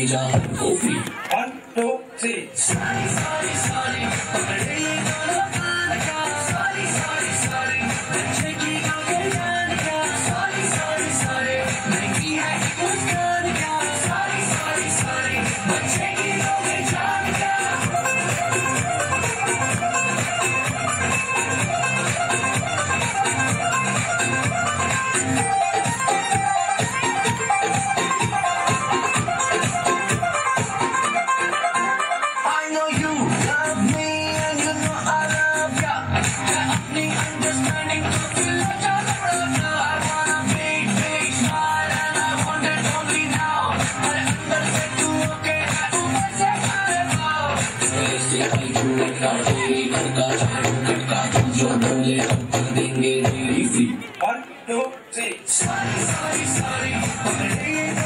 Major Opie. Sorry, sorry, sorry. I'm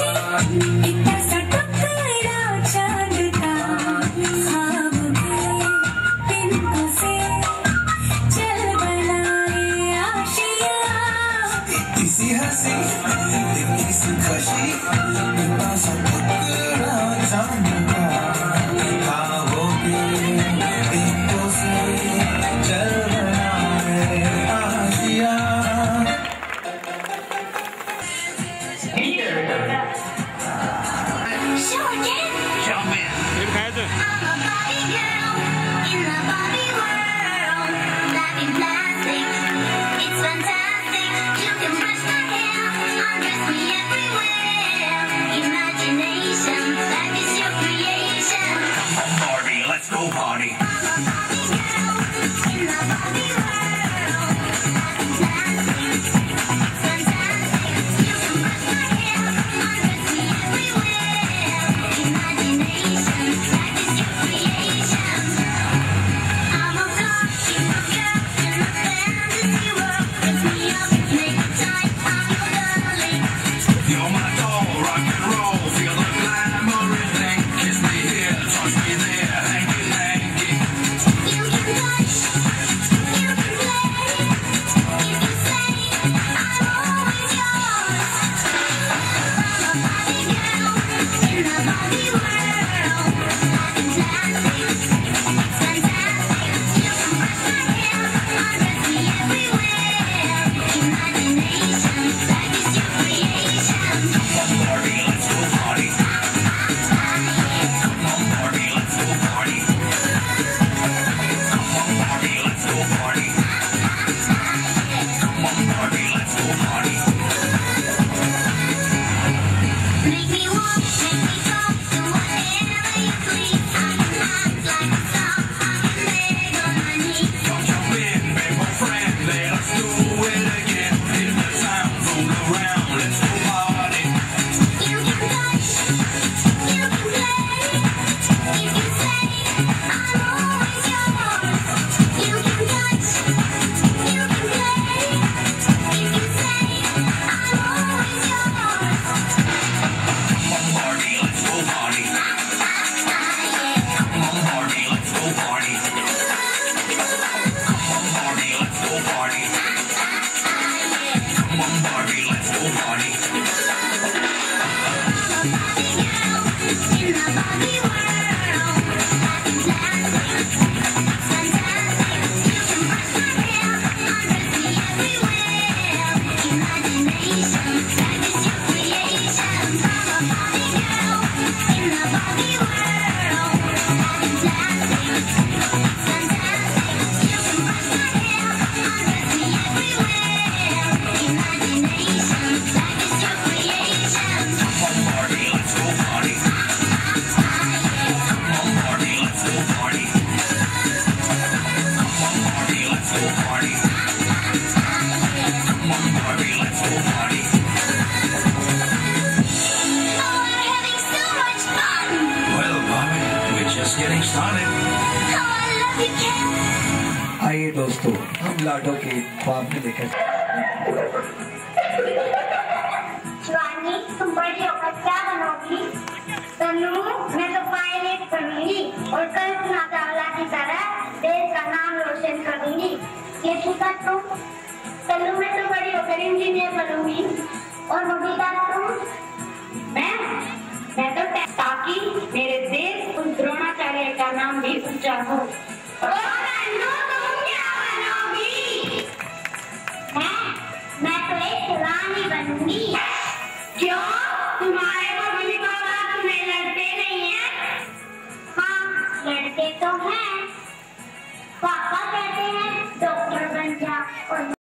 Bye. 我不要 fly 子 लाडो के ख्वाब तनु, मैं तो और चावला की तरह देश का नाम रोशन करूँगी ये तुम मैं तो बड़ी होकर इंजीनियर बनूँगी। और नोबिता तुम मैं? मैं तो ताकि मेरे देश उस द्रोणाचार्य का नाम भी ऊँचा हो। मैं